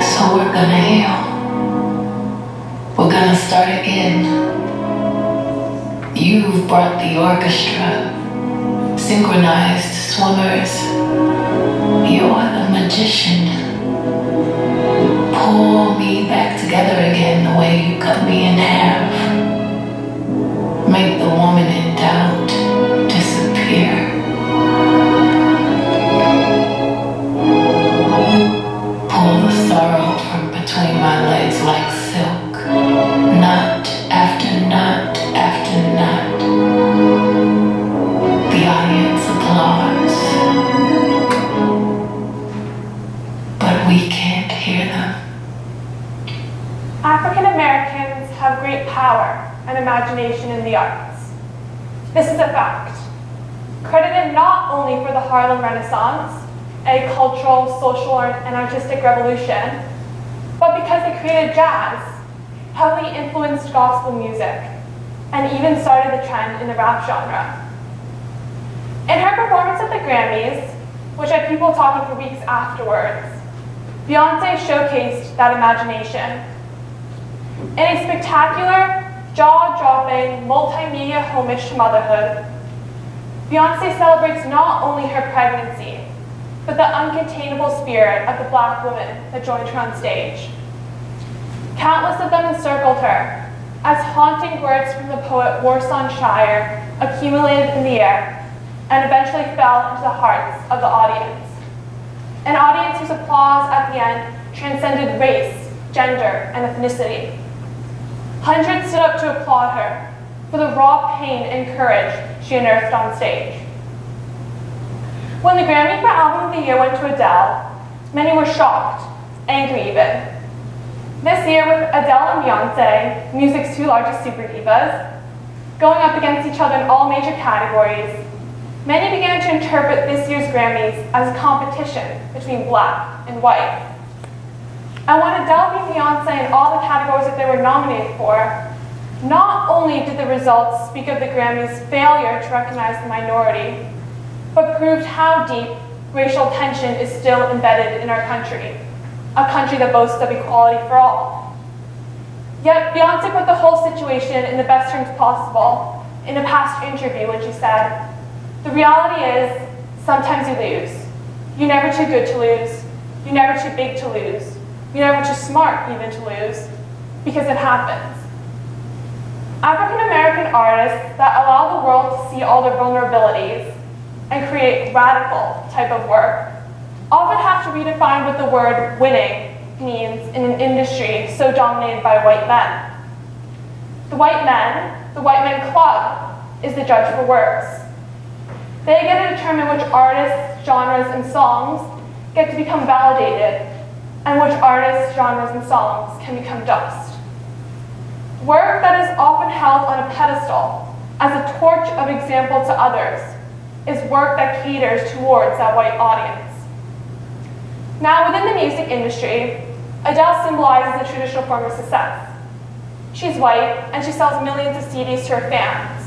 So we're gonna heal. We're gonna start again. You've brought the orchestra, synchronized swimmers. You're the magician. Power and imagination in the arts. This is a fact. Credited not only for the Harlem Renaissance, a cultural, social, and artistic revolution, but because it created jazz, heavily influenced gospel music, and even started the trend in the rap genre. In her performance at the Grammys, which had people talking for weeks afterwards, Beyonce showcased that imagination. In a spectacular, jaw-dropping, multimedia homage to motherhood, Beyonce celebrates not only her pregnancy, but the uncontainable spirit of the black woman that joined her on stage. Countless of them encircled her, as haunting words from the poet Warsan Shire accumulated in the air and eventually fell into the hearts of the audience. An audience whose applause at the end transcended race, gender, and ethnicity. Hundreds stood up to applaud her for the raw pain and courage she unearthed on stage. When the Grammy for Album of the Year went to Adele, many were shocked, angry even. This year, with Adele and Beyonce, music's two largest super divas, going up against each other in all major categories, many began to interpret this year's Grammys as a competition between black and white. And when Adele beat Beyonce in all the categories that they were nominated for, not only did the results speak of the Grammys' failure to recognize the minority, but proved how deep racial tension is still embedded in our country, a country that boasts of equality for all. Yet Beyonce put the whole situation in the best terms possible in a past interview when she said, the reality is, sometimes you lose. You're never too good to lose. You're never too big to lose. You're never too smart even to lose, because it happens. African American artists that allow the world to see all their vulnerabilities and create radical type of work often have to redefine what the word winning means in an industry so dominated by white men. The white men, the white men club, is the judge for works. They get to determine which artists, genres, and songs get to become validated, and which artists, genres, and songs can become dust. Work that is often held on a pedestal as a torch of example to others is work that caters towards that white audience. Now, within the music industry, Adele symbolizes a traditional form of success. She's white, and she sells millions of CDs to her fans.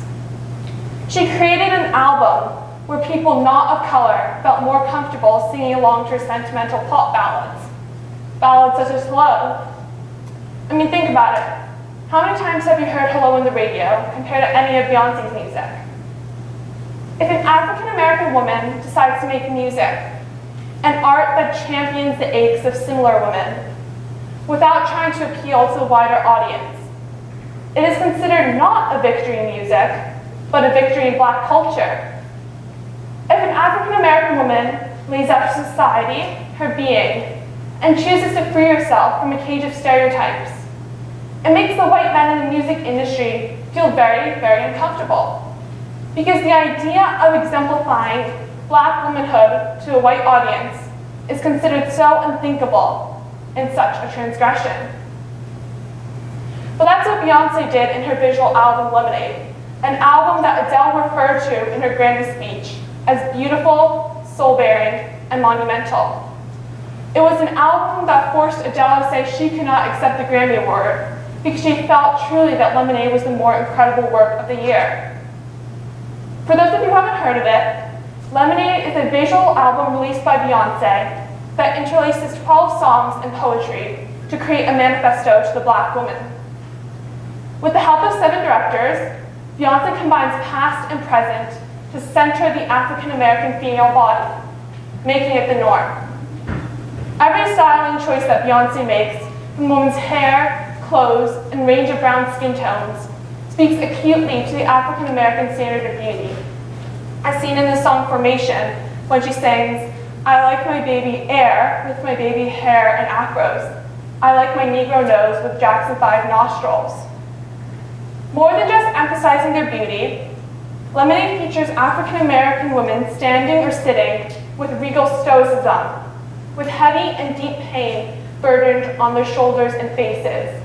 She created an album where people not of color felt more comfortable singing along to her sentimental pop ballads. Ballads such as Hello. I mean, think about it. How many times have you heard Hello on the radio compared to any of Beyonce's music? If an African American woman decides to make music, an art that champions the aches of similar women, without trying to appeal to a wider audience, it is considered not a victory in music, but a victory in black culture. If an African American woman lays out to society her being and chooses to free herself from a cage of stereotypes, it makes the white men in the music industry feel very, very uncomfortable. Because the idea of exemplifying black womanhood to a white audience is considered so unthinkable in such a transgression. But that's what Beyonce did in her visual album Lemonade, an album that Adele referred to in her Grammy speech as beautiful, soul-baring, and monumental. It was an album that forced Adele to say she could not accept the Grammy Award because she felt truly that Lemonade was the more incredible work of the year. For those of you who haven't heard of it, Lemonade is a visual album released by Beyonce that interlaces 12 songs and poetry to create a manifesto to the black woman. With the help of seven directors, Beyonce combines past and present to center the African American female body, making it the norm. Every styling choice that Beyonce makes, from woman's hair, clothes, and range of brown skin tones, speaks acutely to the African American standard of beauty, as seen in the song Formation, when she sings, I like my baby heir with my baby hair and afros. I like my Negro nose with Jackson 5 nostrils. More than just emphasizing their beauty, Lemonade features African American women standing or sitting with regal stoicism, with heavy and deep pain burdened on their shoulders and faces,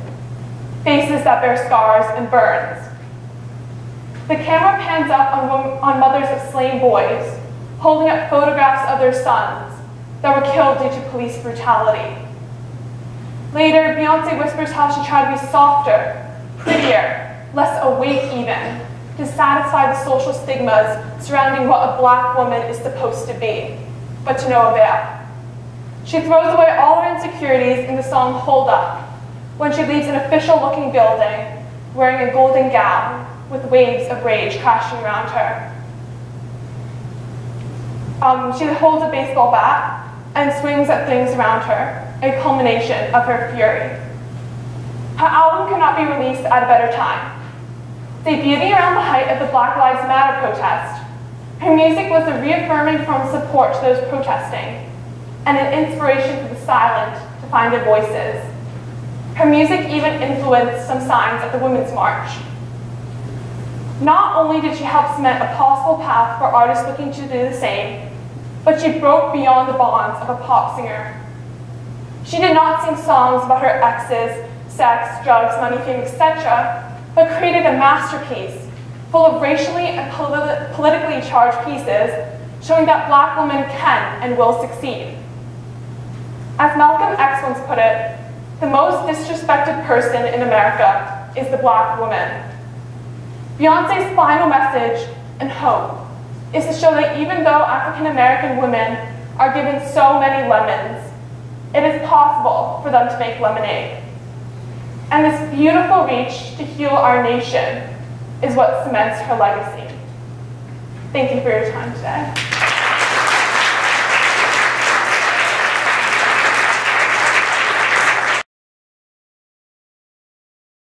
faces that bear scars and burns. The camera pans up on, on mothers of slain boys, holding up photographs of their sons that were killed due to police brutality. Later, Beyonce whispers how she tried to be softer, prettier, less awake even, to satisfy the social stigmas surrounding what a black woman is supposed to be, but to no avail. She throws away all her insecurities in the song Hold Up, when she leaves an official-looking building wearing a golden gown with waves of rage crashing around her. Um, she holds a baseball bat and swings at things around her, a culmination of her fury. Her album could not be released at a better time. Debuting around the height of the Black Lives Matter protest, her music was a reaffirming form of support to those protesting and an inspiration for the silent to find their voices. Her music even influenced some signs at the Women's March. Not only did she help cement a possible path for artists looking to do the same, but she broke beyond the bonds of a pop singer. She did not sing songs about her exes, sex, drugs, money, fame, etc., but created a masterpiece full of racially and politi politically charged pieces showing that black women can and will succeed. As Malcolm X once put it, the most disrespected person in America is the black woman. Beyonce's final message and hope is to show that even though African American women are given so many lemons, it is possible for them to make lemonade. And this beautiful reach to heal our nation is what cements her legacy. Thank you for your time today.